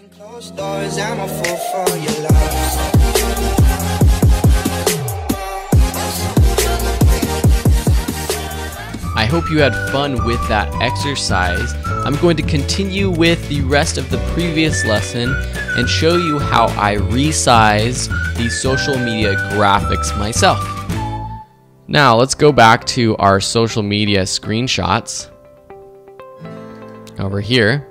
Love. I hope you had fun with that exercise. I'm going to continue with the rest of the previous lesson and show you how I resize these social media graphics myself. Now let's go back to our social media screenshots over here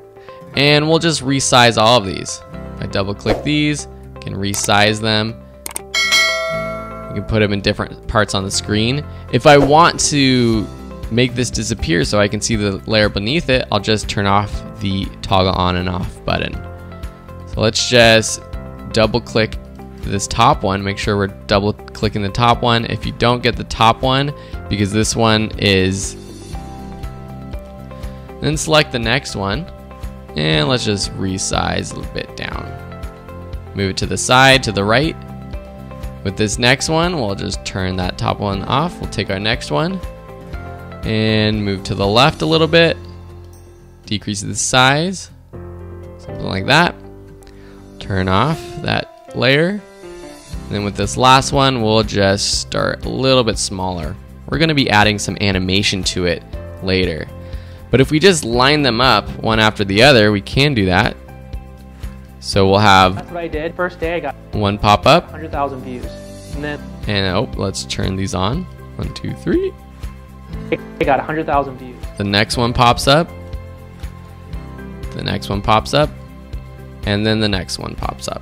and we'll just resize all of these. I double click these, can resize them. You can put them in different parts on the screen. If I want to make this disappear so I can see the layer beneath it, I'll just turn off the toggle on and off button. So let's just double click this top one, make sure we're double clicking the top one. If you don't get the top one, because this one is, then select the next one and let's just resize a little bit down. Move it to the side, to the right. With this next one, we'll just turn that top one off. We'll take our next one and move to the left a little bit. Decrease the size, something like that. Turn off that layer. And then with this last one, we'll just start a little bit smaller. We're gonna be adding some animation to it later. But if we just line them up one after the other, we can do that. So we'll have That's what I did. First day I got one pop up, 100,000 views. And then and oh, let's turn these on. One, two, three. I got 100,000 views. The next one pops up. The next one pops up. And then the next one pops up.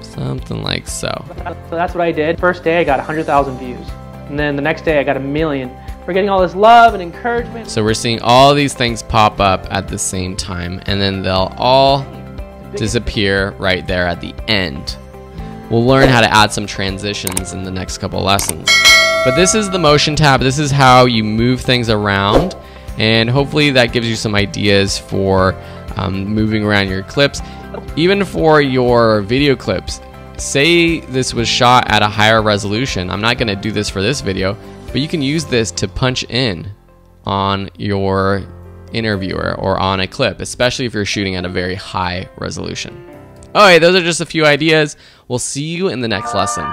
Something like so. So that's what I did. First day I got 100,000 views. And then the next day I got a million. We're getting all this love and encouragement. So we're seeing all these things pop up at the same time, and then they'll all disappear right there at the end. We'll learn how to add some transitions in the next couple lessons. But this is the motion tab. This is how you move things around, and hopefully that gives you some ideas for um, moving around your clips. Even for your video clips, say this was shot at a higher resolution. I'm not going to do this for this video, but you can use this to punch in on your interviewer or on a clip, especially if you're shooting at a very high resolution. All right, those are just a few ideas. We'll see you in the next lesson.